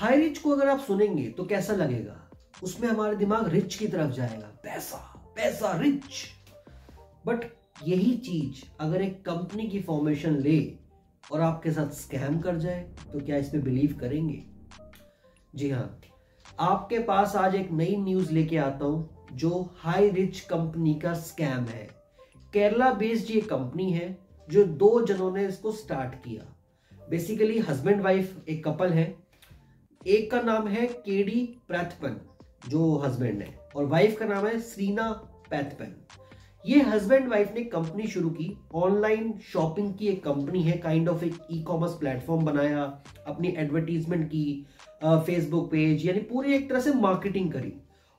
High rich को अगर आप सुनेंगे तो कैसा लगेगा? उसमें हमारा दिमाग रिच की तरफ़ जाएगा। पैसा पैसा रिच बट यही चीज़, अगर एक कंपनी की फॉर्मेशन ले और आपके साथ स्कैम कर जाए तो क्या इस पे बिलीव करेंगे? जी हाँ। आपके पास आज एक नई न्यूज़ लेके आता हूँ, जो हाई रिच कंपनी का स्कैम है। केरला बेस्ड ये कंपनी है, जो दो जनों ने इसको स्टार्ट किया। बेसिकली हस्बैंड वाइफ एक कपल है। एक का नाम है केडी प्रैथपन, जो हस्बैंड है, और वाइफ का नाम है श्रीना पैथपन। ये हस्बैंड वाइफ ने कंपनी शुरू की ऑनलाइन शॉपिंग की एक कंपनी है काइंड ऑफ़ एक ई कॉमर्स प्लेटफॉर्म बनाया, अपनी एडवर्टीजमेंट की फेसबुक पेज यानी पूरी एक तरह से मार्केटिंग करी।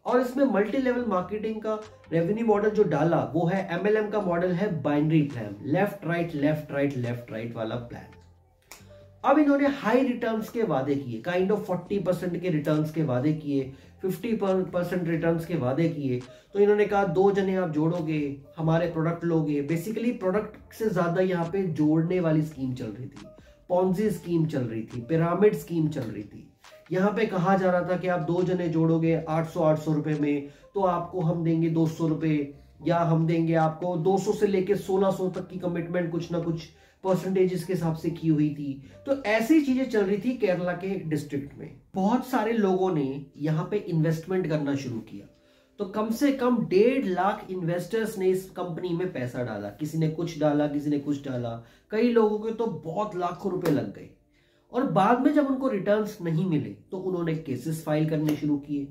और इसमें मल्टी लेवल मार्केटिंग का रेवेन्यू मॉडल जो डाला, वो है एमएलएम का मॉडल है binary plan left right left right left right वाला प्लान अब इन्होंने हाई रिटर्न्स के वादे किए काइंड ऑफ़ 40 परसेंट के रिटर्न्स के वादे किए 50 परसेंट रिटर्न्स के वादे किए। तो इन्होंने कहा, दो जने आप जोड़ोगे, हमारे प्रोडक्ट लोगे। बेसिकली प्रोडक्ट से ज़्यादा यहाँ पे जोड़ने वाली स्कीम चल रही थी। पॉन्जी स्कीम चल रही थी पिरामिड स्कीम चल रही थी। यहाँ पे कहा जा रहा था कि आप दो जने जोड़ोगे 800 800 रुपए में तो आपको हम देंगे 200 रुपए, या हम देंगे आपको 200 से लेके 1600 तक की कमिटमेंट कुछ ना कुछ परसेंटेजेस के हिसाब से की हुई थी। तो ऐसी चीज़ें चल रही थी केरला के डिस्ट्रिक्ट में। बहुत सारे लोगों ने यहाँ पे इन्वेस्टमेंट करना शुरू किया। तो कम से कम डेढ़ लाख इन्वेस्टर्स ने इस कंपनी में पैसा डाला। किसी ने कुछ डाला, किसी ने कुछ डाला। कई लोगों के तो बहुत लाखों रुपए लग गए। और बाद में जब उनको रिटर्न्स नहीं मिले तो उन्होंने केसेस फ़ाइल करने शुरू किए।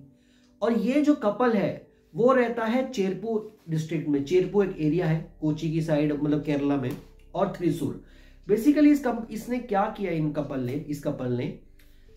और ये जो कपल है, वो रहता है चेरपू डिस्ट्रिक्ट में। चेरपू एक एरिया है, कोची की साइड मतलब केरला में। और थ्रिसुर बेसिकली इस कम, इसने क्या किया इन कपल ने? इस कपल ने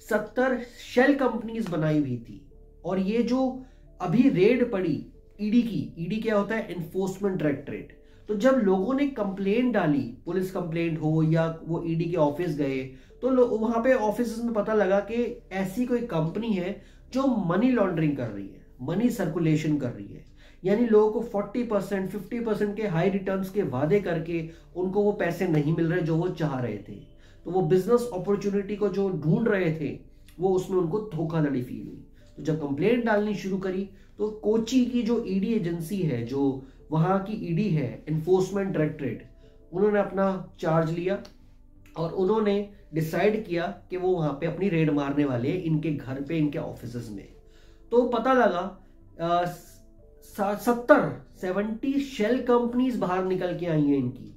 सत्तर शेल कंपनीज़ बनाई हुई थी। और ये जो अभी रेड पड़ी ईडी की ईडी क्या होता है? एनफोर्समेंट डायरेक्टरेट तो जब लोगों ने कंप्लेन डाली पुलिस कंप्लेंट हो या वो ईडी के ऑफ़िस गए तो वहाँ पे ऑफ़िस में पता लगा कि ऐसी कोई कंपनी है जो मनी लॉन्ड्रिंग कर रही है मनी सर्कुलेशन कर रही है। यानी लोगों को 40 परसेंट फिफ्टी परसेंट के हाई रिटर्न्स के वादे करके उनको वो पैसे नहीं मिल रहे जो वो चाह रहे थे। तो वो बिज़नेस अपॉर्चुनिटी को जो ढूंढ रहे थे, वो उसमें उनको धोखाधड़ी फील हुई। तो जब कंप्लेंट डालनी शुरू करी तो कोची की जो ईडी एजेंसी है, जो वहाँ की ईडी है एनफोर्समेंट डायरेक्टरेट उन्होंने अपना चार्ज लिया और उन्होंने डिसाइड किया कि वो वहाँ पे अपनी रेड मारने वाले इनके घर पे, इनके ऑफ़िस में। तो पता लगा सत्तर सेवेंटी शेल कंपनीज़ बाहर निकल के आई हैं इनकी।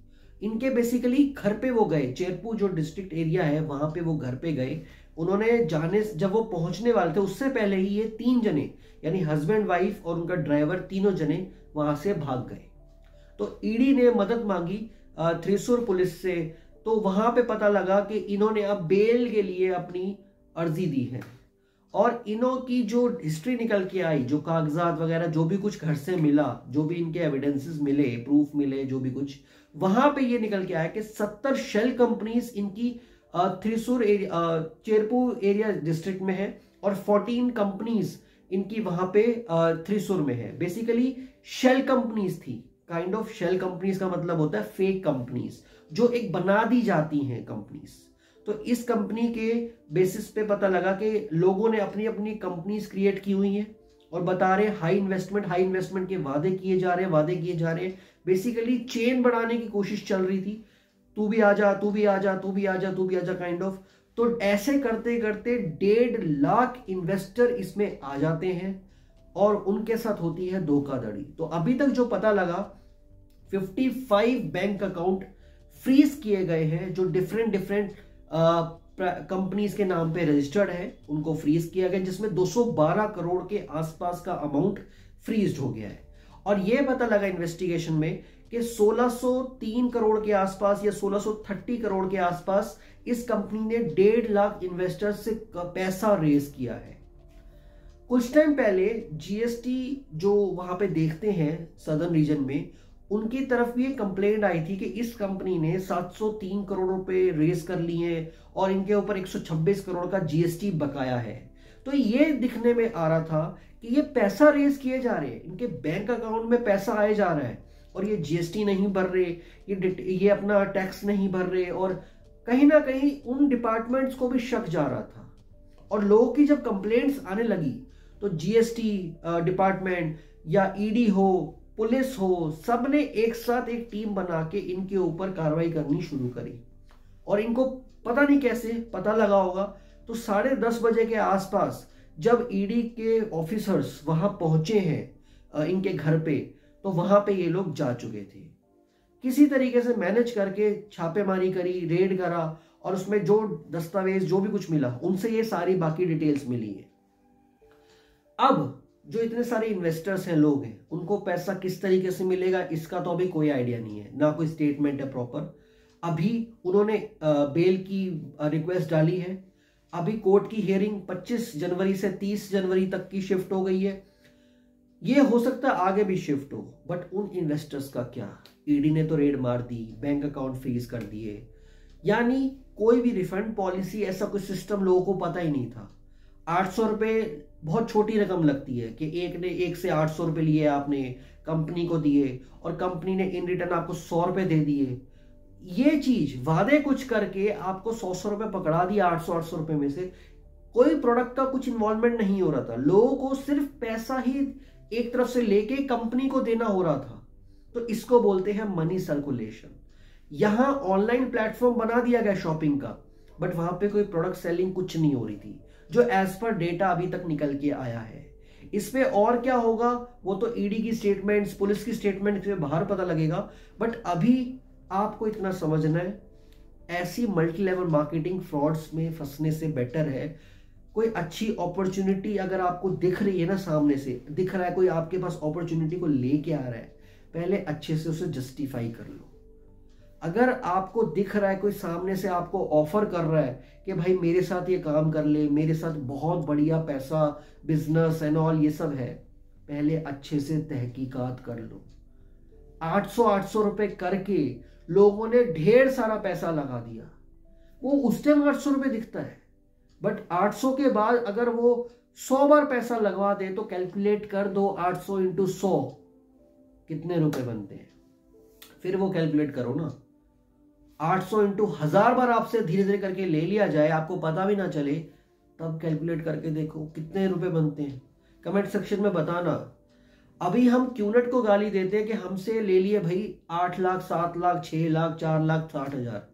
इनके बेसिकली घर पे वो गए, चेरपू जो डिस्ट्रिक्ट एरिया है, वहाँ पे वो घर पे गए। उन्होंने जाने, जब वो पहुँचने वाले थे, उससे पहले ही ये तीन जने, यानी हस्बैंड वाइफ और उनका ड्राइवर तीनों जने वहाँ से भाग गए। तो ईडी ने मदद मांगी थ्रिसुर पुलिस से। तो वहाँ पे पता लगा कि इन्होंने अब बेल के लिए अपनी अर्जी दी है। और इनों की जो हिस्ट्री निकल के आई, जो कागजात वगैरह, जो भी कुछ घर से मिला, जो भी इनके एविडेंसेस मिले प्रूफ मिले, जो भी कुछ, वहाँ पे ये निकल के आया कि सत्तर शेल कंपनीज़ इनकी Thrissur area Cherpu area district में है और फोर्टीन कंपनीज़ इनकी वहाँ पे थ्रिसुर में है। बेसिकली शेल कंपनीज़ थी। काइंड ऑफ़ शेल कंपनीज़ का मतलब होता है फेक कंपनीज़ जो एक बना दी जाती हैं कंपनीज़ तो इस कंपनी के बेसिस पे पता लगा कि लोगों ने अपनी अपनी कंपनीज़ क्रिएट की हुई हैं और बता रहे हाई इन्वेस्टमेंट हाई इन्वेस्टमेंट के वादे किए जा रहे हैं, वादे किए जा रहे हैं। बेसिकली चेन बढ़ाने की कोशिश चल रही थी। तू भी आ जा, तू भी आ जा, तू भी आ जा, तू भी आ जा काइंड ऑफ़ तो ऐसे करते करते डेढ़ लाख इन्वेस्टर इसमें आ जाते हैं और उनके साथ होती है धोखाधड़ी। तो अभी तक जो पता लगा 55 बैंक अकाउंट फ्रीज किए गए हैं, जो डिफरेंट डिफरेंट कंपनीज़ के नाम पे रजिस्टर्ड है, उनको फ्रीज किया गया, जिसमें 212 करोड़ के आसपास का अमाउंट फ्रीज हो गया है। और यह पता लगा इन्वेस्टिगेशन में कि 1603 करोड़ के आसपास या 1630 करोड़ के आसपास इस कंपनी ने डेढ़ लाख इन्वेस्टर्स से पैसा रेज किया है। कुछ टाइम पहले जीएसटी जो वहाँ पे देखते हैं सदर्न रीजन में उनकी तरफ़ भी एक कंप्लेंट आई थी कि इस कंपनी ने 703 करोड़ रुपए रेस कर लिए और इनके ऊपर 126 करोड़ का जीएसटी बकाया है। तो ये दिखने में आ रहा था कि ये पैसा रेस किए जा रहे हैं। इनके बैंक अकाउंट में पैसा आए जा रहा है और ये जीएसटी नहीं भर रहे, ये ये अपना टैक्स नहीं भर रहे और कहीं ना कहीं उन डिपार्टमेंट्स को भी शक जा रहा था। और लोगों की जब कंप्लेंट्स आने लगी तो जीएसटी डिपार्टमेंट या ईडी हो पुलिस हो सबने एक साथ एक टीम बना के इनके ऊपर कार्रवाई करनी शुरू करी। और इनको पता नहीं कैसे, पता लगा होगा तो साढ़े दस बजे के आसपास जब ईडी के ऑफिसर्स वहाँ पहुँचे हैं इनके घर पे तो वहाँ पे ये लोग जा चुके थे। किसी तरीके से मैनेज करके छापेमारी करी रेड करा, और उसमें जो दस्तावेज़, जो भी कुछ मिला, उनसे ये सारी बाकी डिटेल्स मिली है। अब जो इतने सारे इन्वेस्टर्स हैं, लोग हैं, उनको पैसा किस तरीके से मिलेगा, इसका तो अभी कोई आइडिया नहीं है, ना कोई स्टेटमेंट है प्रॉपर अभी उन्होंने बेल की रिक्वेस्ट डाली है। अभी कोर्ट की हियरिंग 25 जनवरी से 30 जनवरी तक की शिफ्ट हो गई है। ये हो सकता है आगे भी शिफ्ट हो बट उन इन्वेस्टर्स का क्या? ईडी ने तो रेड मार दी बैंक अकाउंट फ्रीज कर दिए। यानी कोई भी रिफंड पॉलिसी ऐसा कोई सिस्टम लोगों को पता ही नहीं था। आठ सौ रुपए बहुत छोटी रकम लगती है कि एक ने एक से आठ सौ रुपए लिए आपने, कंपनी को दिए, और कंपनी ने इन रिटर्न आपको सौ रुपए दे दिए। ये चीज़ वादे कुछ करके आपको सौ सौ रुपए पकड़ा दिया आठ सौ आठ सौ रुपए में से। कोई प्रोडक्ट का कुछ इन्वॉल्वमेंट नहीं हो रहा था। लोगों को सिर्फ़ पैसा ही एक तरफ़ से लेके कंपनी को देना हो रहा था। तो इसको बोलते हैं मनी सर्कुलेशन यहाँ ऑनलाइन प्लेटफॉर्म बना दिया गया शॉपिंग का बट वहाँ पे कोई प्रोडक्ट सेलिंग कुछ नहीं हो रही थी। जो एज पर डेटा अभी तक निकल के आया है। इस पे और क्या होगा, वो तो ईडी की स्टेटमेंट्स पुलिस की स्टेटमेंट से बाहर पता लगेगा। बट अभी आपको इतना समझना है, ऐसी मल्टी लेवल मार्केटिंग फ्रॉड्स में फंसने से बेटर है। कोई अच्छी अपॉर्चुनिटी अगर आपको दिख रही है ना सामने से, दिख रहा है कोई आपके पास अपॉर्चुनिटी को लेके आ रहा है, पहले अच्छे से उसे जस्टिफाई कर लो। अगर आपको दिख रहा है, कोई सामने से आपको ऑफ़र कर रहा है कि भाई मेरे साथ ये काम कर ले, मेरे साथ बहुत बढ़िया पैसा बिज़नेस एंड ऑल ये सब है, पहले अच्छे से तहकीकात कर लो। 800 800 रुपए करके लोगों ने ढेर सारा पैसा लगा दिया। वो उस टाइम आठ सौ रुपए दिखता है। बट 800 के बाद अगर वो 100 बार पैसा लगवा दे तो कैलकुलेट कर दो 800 सौ इंटू सौ, कितने रुपए बनते हैं? फिर वो कैलकुलेट करो ना। 800 सौ इंटू हज़ार बार आपसे धीरे धीरे करके ले लिया जाए, आपको पता भी ना चले, तब कैलकुलेट करके देखो कितने रुपए बनते हैं। कमेंट सेक्शन में बताना। अभी हम क्यूनेट को गाली देते हैं कि हमसे ले लिए भाई आठ लाख, सात लाख, छह लाख, चार लाख, साठ हज़ार।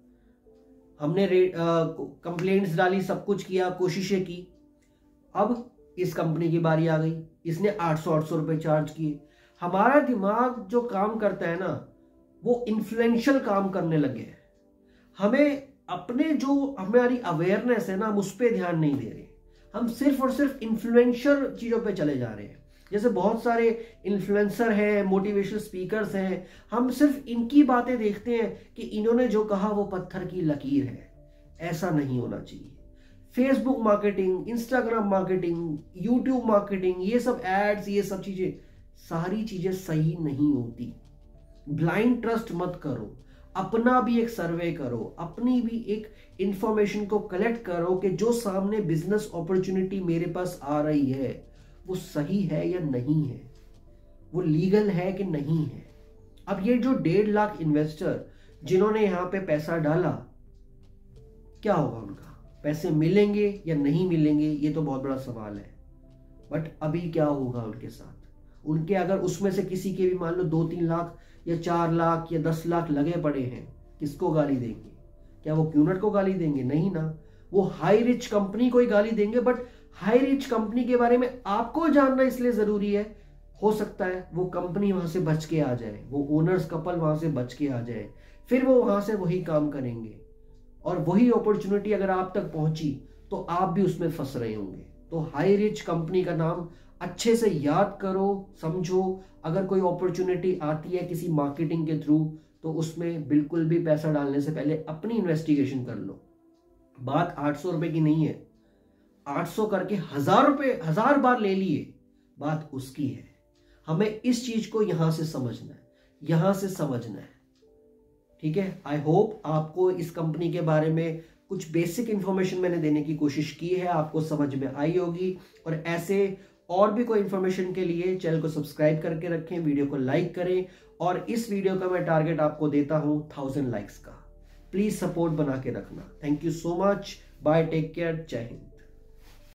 हमने कंप्लेंट्स डाली, सब कुछ किया, कोशिशें की। अब इस कंपनी की बारी आ गई। इसने आठ सौ आठ सौ रुपए चार्ज किए। हमारा दिमाग जो काम करता है ना, वो इन्फ्लुएंशियल काम करने लगे हैं। हमें अपने जो हमारी अवेयरनेस है ना, हम उस पर ध्यान नहीं दे रहे। हम सिर्फ़ और सिर्फ़ इन्फ्लुएंशियल चीज़ों पे चले जा रहे हैं। जैसे बहुत सारे इन्फ्लुएंसर हैं मोटिवेशनल स्पीकर्स हैं। हम सिर्फ़ इनकी बातें देखते हैं कि इन्होंने जो कहा, वो पत्थर की लकीर है। ऐसा नहीं होना चाहिए। Facebook marketing Instagram marketing YouTube marketing ये सब एड्स ये सब चीज़ें, सारी चीज़ें सही नहीं होती। ब्लाइंड ट्रस्ट मत करो। अपना भी एक सर्वे करो, अपनी भी एक इंफॉर्मेशन को कलेक्ट करो कि जो सामने बिज़नेस अपॉर्चुनिटी मेरे पास आ रही है, वो सही है या नहीं है? वो लीगल है कि नहीं है? अब ये जो डेढ़ लाख इन्वेस्टर जिन्होंने यहाँ पे पैसा डाला, क्या होगा उनका? पैसे मिलेंगे या नहीं मिलेंगे, ये तो बहुत बड़ा सवाल है। बट अभी क्या होगा उनके साथ? उनके अगर उसमें से किसी के भी मान लो दो तीन लाख या चार लाख या दस लाख लगे पड़े हैं, किसको गाली देंगे? क्या वो क्यूनट को गाली देंगे? नहीं ना। वो हाई रिच कंपनी को ही गाली देंगे बट हाई रिच कंपनी के बारे में आपको जानना इसलिए ज़रूरी है। हो सकता है वो कंपनी वहाँ से बच के आ जाए, वो ओनर्स कपल वहाँ से बच के आ जाए, फिर वो वहाँ से वही काम करेंगे। और वही अपॉर्चुनिटी अगर आप तक पहुँची तो आप भी उसमें फंस रहे होंगे। तो हाई रिच कंपनी का नाम अच्छे से याद करो, समझो, अगर कोई अपॉर्चुनिटी आती है किसी मार्केटिंग के थ्रू तो उसमें बिल्कुल भी पैसा डालने से पहले अपनी इन्वेस्टिगेशन कर लो। बात आठ सौ रुपए की नहीं है। 800 करके हज़ार रुपए, हज़ार बार ले लिए। बात उसकी है। हमें इस चीज़ को यहाँ से समझना है। यहाँ से समझना है। ठीक है? आई होप आपको इस कंपनी के बारे में कुछ बेसिक इंफॉर्मेशन मैंने देने की कोशिश की है। आपको समझ में आई होगी। और ऐसे और भी कोई इंफॉर्मेशन के लिए चैनल को सब्सक्राइब करके रखें वीडियो को लाइक करें और इस वीडियो का मैं टारगेट आपको देता हूँ थाउज़ेंड लाइक्स का। प्लीज़ सपोर्ट बना के रखना। Thank you so much bye take care जय हिंद